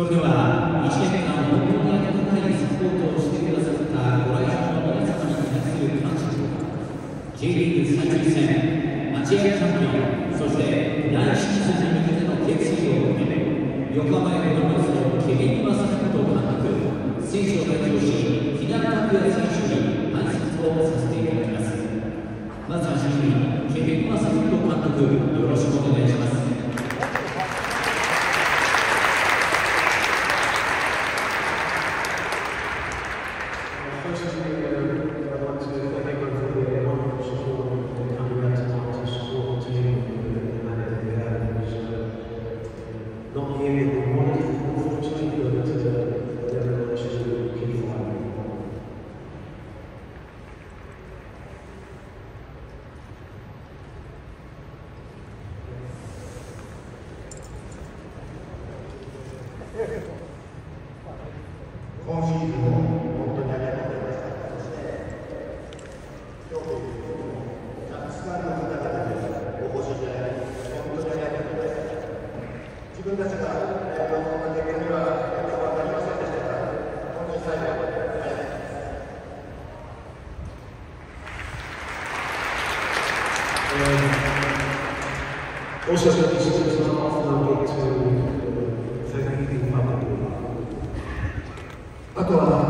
それでは1年間本当に温かいサポートをしてくださったご来場の皆様に対する感謝と J リーグ最終戦アジアチャンピオンそして来シーズンに向けての決意を込め横浜へのノミスのケビン・マサカと監督選手を代表し木向拓也選手に挨拶をさせていただきますまずはじめにケビン・マサカと監督よろしくお願いします Um, also, so this is not often I get to thank the public. あとは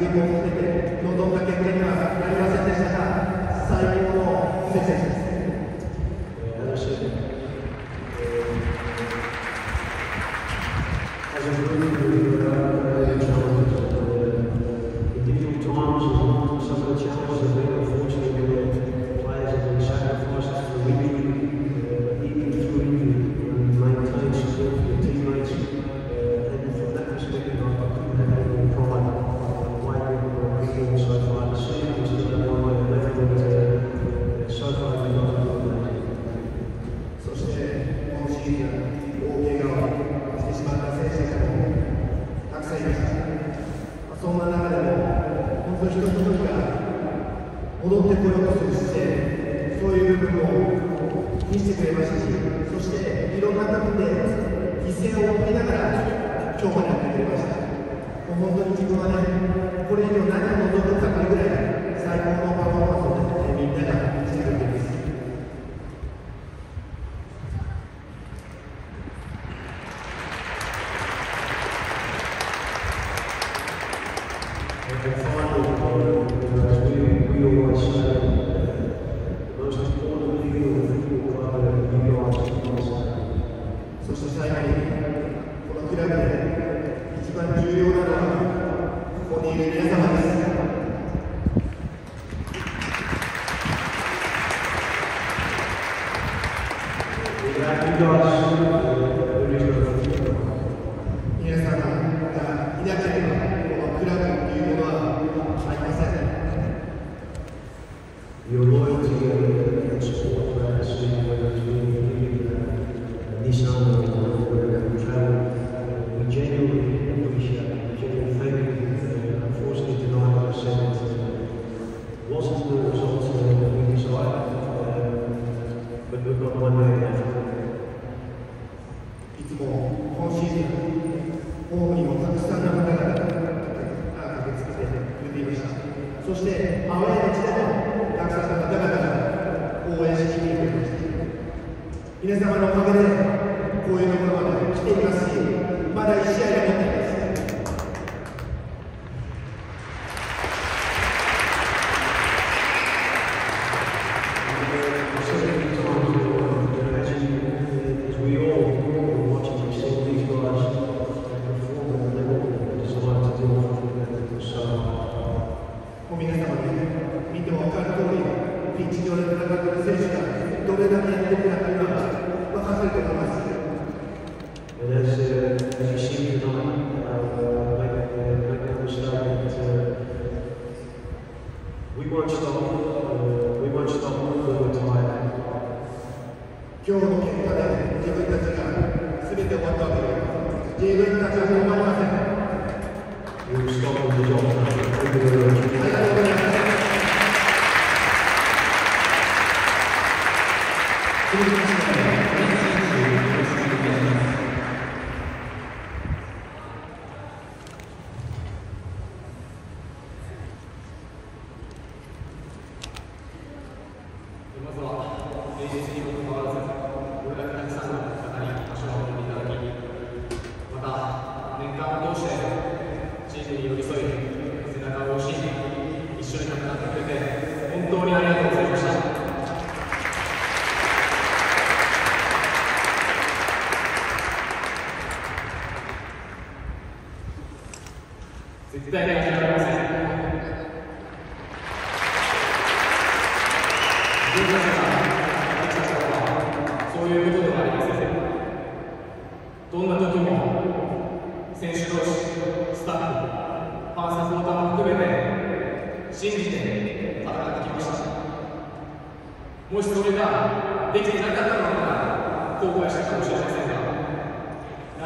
夢もをめて臨んだ結果にはなりませんでしたが、最高の選手今日までってくれました。もう本当に自分はね、これ以上何を望むかというぐらい、最高のパフォーマンスをですね、みんなが Thank you. 皆様のおかげでこういうところまで来ていますしまだ1試合 We watched uh, the whole, we watched the whole time. 今日の結果で自分たちが全て終わったわけで自分たちは頑張りません。You stop. glielo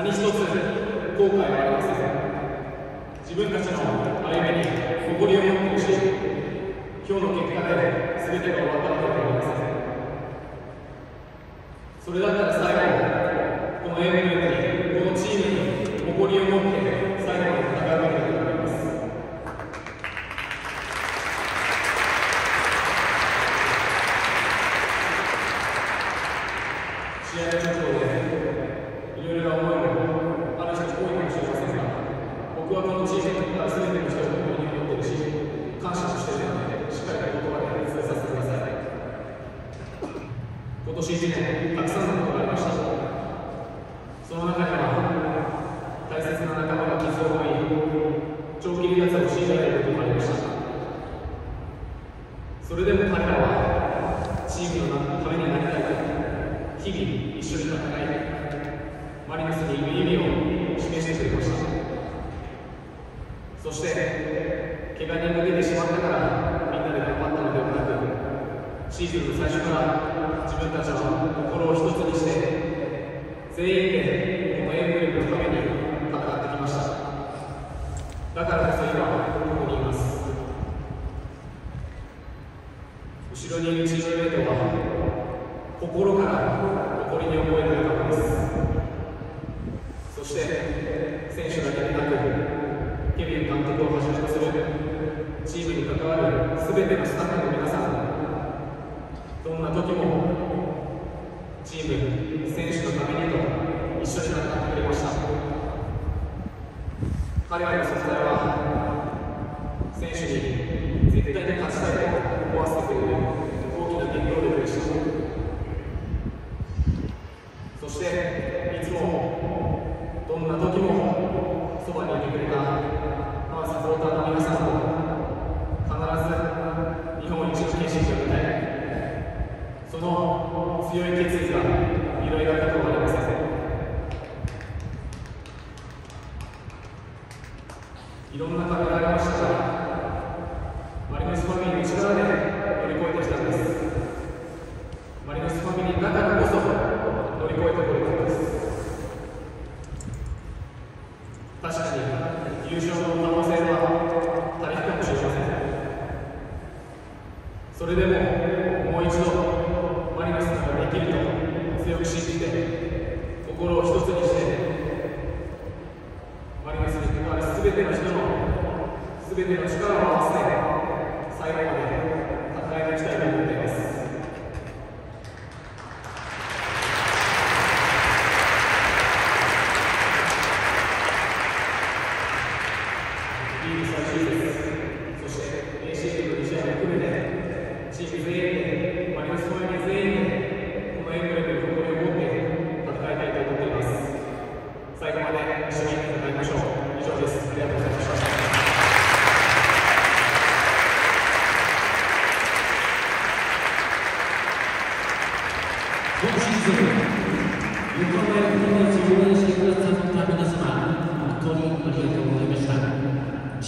一つ後悔はありません。自分たちの歩みに誇りを持ってほしい今日の結果で全てが終わったのではありませんそれだったら最後この MM にこのチームに誇りを持って最後まで戦うべては心から誇りに思える仲間ですそして選手だけでなくケビン監督をはじめとするチームに関わる全てのスタッフの皆さんどんな時もチーム選手のためにと一緒になってくれました。彼らの存在はの強い決意がいろいろあったと思いませんいろんな壁がありましたがマリノスファミリーの力で乗り越えてきたんですマリノスファミリーだからこそ乗り越えてこれたんです確かに優勝の可能性は足りるかもしれませんそれでももう一度マリノスならできると強く信じて心を一つにしてマリノスに関わる全ての人の全ての力を合わせて最後まで。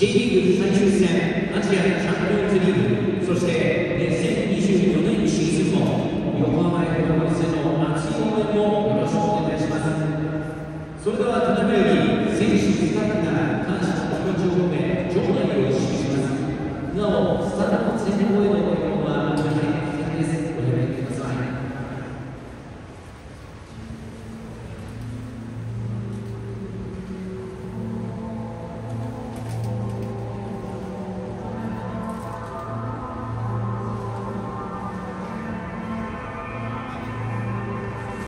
J リーグ最終戦アジアチャンピオンズリーグそして2024年シーズンも横浜 F・ マリスの熱い応援もよろしくお願いします。それでは田中より選手自らから感謝の気持ちを込め場内を意識します。なおスタンドの前方への